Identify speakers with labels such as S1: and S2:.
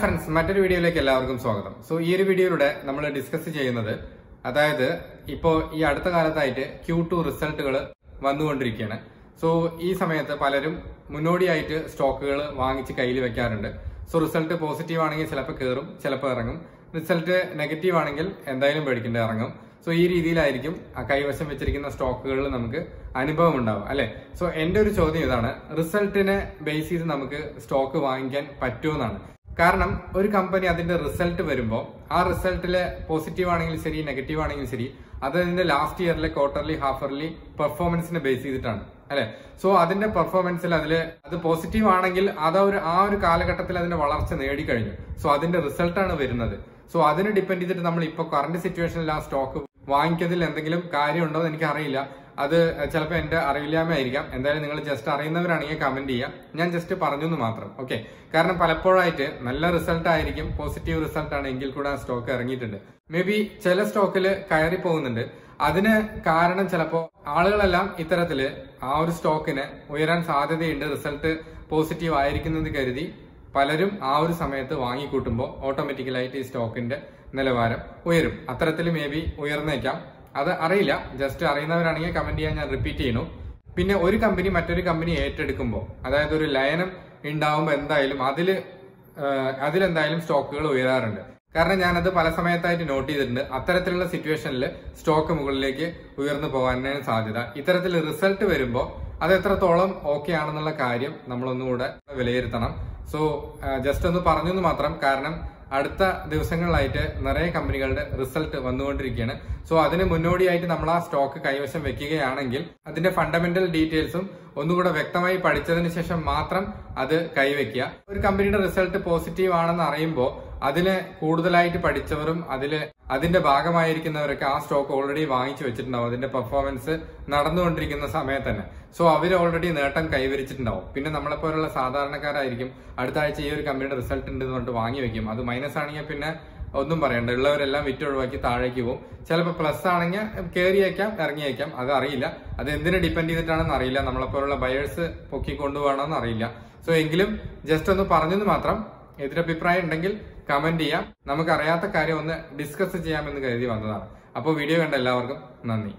S1: Friends മറ്റൊരു വീഡിയോയിലേക്ക് എല്ലാവർക്കും സ്വാഗതം. സോ ഈ ഒരു വീഡിയോയിലൂടെ നമ്മൾ ഡിസ്കസ് ചെയ്യുന്നത് അതായത് ഇപ്പോൾ ഈ അടുത്ത കാലത്തായിട്ട് ക്യൂ ടു റിസൾട്ടുകൾ വന്നുകൊണ്ടിരിക്കുകയാണ്. സോ ഈ സമയത്ത് പലരും മുന്നോടിയായിട്ട് സ്റ്റോക്കുകൾ വാങ്ങിച്ച് കയ്യിൽ വെക്കാറുണ്ട്. സോ റിസൾട്ട് പോസിറ്റീവ് ആണെങ്കിൽ ചിലപ്പോൾ കയറും ചിലപ്പോൾ ഇറങ്ങും. റിസൾട്ട് നെഗറ്റീവ് ആണെങ്കിൽ എന്തായാലും പേടിക്കേണ്ട ഇറങ്ങും. സോ ഈ രീതിയിലായിരിക്കും ആ കൈവശം വെച്ചിരിക്കുന്ന സ്റ്റോക്കുകളിൽ നമുക്ക് അനുഭവം ഉണ്ടാവും അല്ലെ? സോ എന്റെ ഒരു ചോദ്യം ഇതാണ് റിസൾട്ടിനെ ബേസ് ചെയ്ത് നമുക്ക് സ്റ്റോക്ക് വാങ്ങിക്കാൻ പറ്റുമെന്നാണ് കാരണം ഒരു കമ്പനി അതിന്റെ റിസൾട്ട് വരുമ്പോൾ ആ റിസൾട്ടിലെ പോസിറ്റീവ് ആണെങ്കിലും ശരി നെഗറ്റീവ് ആണെങ്കിലും ശരി അത് അതിന്റെ ലാസ്റ്റ് ഇയറിലെ ക്വാർട്ടർലി ഹാഫ് ഇയർലി പെർഫോമൻസിനെ ബേസ് ചെയ്തിട്ടാണ്. അല്ലെ? സോ അതിന്റെ പെർഫോമൻസിൽ അതിൽ അത് പോസിറ്റീവ് ആണെങ്കിൽ അത് ഒരു ആ ഒരു കാലഘട്ടത്തിൽ അതിന്റെ വളർച്ച നേടിക്കഴിഞ്ഞു. സോ അതിന്റെ റിസൾട്ടാണ് വരുന്നത്. സോ അതിനെ ഡിപ്പെൻഡ് ചെയ്തിട്ട് നമ്മൾ ഇപ്പോൾ കറന്റ് സിറ്റുവേഷനിൽ ആ സ്റ്റോക്ക് വാങ്ങിക്കുന്നതിൽ എന്തെങ്കിലും കാര്യമുണ്ടോ എന്ന് എനിക്ക് അറിയില്ല അത് ചിലപ്പോൾ എന്റെ അറിയില്ലായ്മയായിരിക്കാം എന്തായാലും നിങ്ങൾ ജസ്റ്റ് അറിയുന്നവരാണെങ്കിൽ കമന്റ് ചെയ്യാം. ഞാൻ ജസ്റ്റ് പറഞ്ഞു എന്ന് മാത്രം. ഓക്കെ കാരണം പലപ്പോഴായിട്ട് നല്ല റിസൾട്ട് ആയിരിക്കും പോസിറ്റീവ് റിസൾട്ട് ആണ് എങ്കിൽ കൂടെ ആ സ്റ്റോക്ക് ഇറങ്ങിയിട്ടുണ്ട്. മേ ബി ചില സ്റ്റോക്കിൽ കയറി പോകുന്നുണ്ട്. അതിന് കാരണം ചിലപ്പോൾ ആളുകളെല്ലാം ഇത്തരത്തിൽ ആ ഒരു സ്റ്റോക്കിന് ഉയരാൻ സാധ്യതയുണ്ട്. റിസൾട്ട് പോസിറ്റീവ് ആയിരിക്കുന്നത് കരുതി പലരും ആ ഒരു സമയത്ത് വാങ്ങിക്കൂട്ടുമ്പോൾ ഓട്ടോമാറ്റിക്കലായിട്ട് ഈ സ്റ്റോക്കിന്റെ നിലവാരം ഉയരും. അത്തരത്തിൽ മേ ബി ഉയർന്നേക്കാം. അത് അറിയില്ല. ജസ്റ്റ് അറിയുന്നവരാണെങ്കിൽ കമന്റ് ചെയ്യാൻ ഞാൻ റിപ്പീറ്റ് ചെയ്യുന്നു. പിന്നെ ഒരു കമ്പനി മറ്റൊരു കമ്പനി ഏറ്റെടുക്കുമ്പോൾ അതായത് ഒരു ലയനം ഉണ്ടാവുമ്പോൾ എന്തായാലും അതിൽ അതിലെന്തായാലും സ്റ്റോക്കുകൾ ഉയരാറുണ്ട്. കാരണം ഞാനത് പല സമയത്തായിട്ട് നോട്ട് ചെയ്തിട്ടുണ്ട്. അത്തരത്തിലുള്ള സിറ്റുവേഷനിൽ സ്റ്റോക്ക് മുകളിലേക്ക് ഉയർന്നു പോകാനാണ് സാധ്യത. ഇത്തരത്തിൽ റിസൾട്ട് വരുമ്പോൾ അത് എത്രത്തോളം ഓക്കെ ആണെന്നുള്ള കാര്യം നമ്മളൊന്നുകൂടെ വിലയിരുത്തണം. സോ ജസ്റ്റ് ഒന്ന് പറഞ്ഞു എന്ന് മാത്രം. കാരണം അടുത്ത ദിവസങ്ങളിലായിട്ട് നിറയെ കമ്പനികളുടെ റിസൾട്ട് വന്നുകൊണ്ടിരിക്കുകയാണ്. സോ അതിന് മുന്നോടിയായിട്ട് നമ്മൾ ആ സ്റ്റോക്ക് കൈവശം വെക്കുകയാണെങ്കിൽ അതിന്റെ ഫണ്ടമെന്റൽ ഡീറ്റെയിൽസും ഒന്നുകൂടെ വ്യക്തമായി പഠിച്ചതിന് ശേഷം മാത്രം അത് കൈവയ്ക്കുക. ഒരു കമ്പനിയുടെ റിസൾട്ട് പോസിറ്റീവ് ആണെന്ന് അറിയുമ്പോൾ അതിന് കൂടുതലായിട്ട് പഠിച്ചവരും അതിൽ അതിന്റെ ഭാഗമായിരിക്കുന്നവരൊക്കെ ആ സ്റ്റോക്ക് ഓൾറെഡി വാങ്ങിച്ചു വെച്ചിട്ടുണ്ടാവും. അതിന്റെ പെർഫോമൻസ് നടന്നുകൊണ്ടിരിക്കുന്ന സമയത്ത് തന്നെ. സോ അവർ ഓൾറെഡി നേട്ടം കൈവരിച്ചിട്ടുണ്ടാവും. പിന്നെ നമ്മളെപ്പോലുള്ള സാധാരണക്കാരായിരിക്കും അടുത്ത ആഴ്ച ഈ ഒരു കമ്പനിയുടെ റിസൾട്ട് ഉണ്ട് എന്ന് പറഞ്ഞിട്ട് വാങ്ങി വെക്കും. അത് മൈനസ് ആണെങ്കിൽ പിന്നെ ഒന്നും പറയണ്ട. ഉള്ളവരെല്ലാം വിറ്റ് ഒഴിവാക്കി താഴേക്ക് പോകും. ചിലപ്പോൾ പ്ലസ് ആണെങ്കിൽ കയറിയേക്കാം ഇറങ്ങിയേക്കാം അത് അറിയില്ല. അത് എന്തിനെ ഡിപ്പെൻഡ് ചെയ്തിട്ടാണെന്ന് അറിയില്ല. നമ്മളെപ്പോലുള്ള ബയേഴ്സ് പൊക്കി കൊണ്ടുപോകണമെന്ന് അറിയില്ല. സോ എങ്കിലും ജസ്റ്റ് ഒന്ന് പറഞ്ഞെന്ന് മാത്രം എതിരഭിപ്രായം ഉണ്ടെങ്കിൽ കമന്റ് ചെയ്യാം. നമുക്കറിയാത്ത കാര്യം ഒന്ന് ഡിസ്കസ് ചെയ്യാമെന്ന് കരുതി വന്നതാണ്. അപ്പോൾ വീഡിയോ കണ്ട എല്ലാവർക്കും നന്ദി.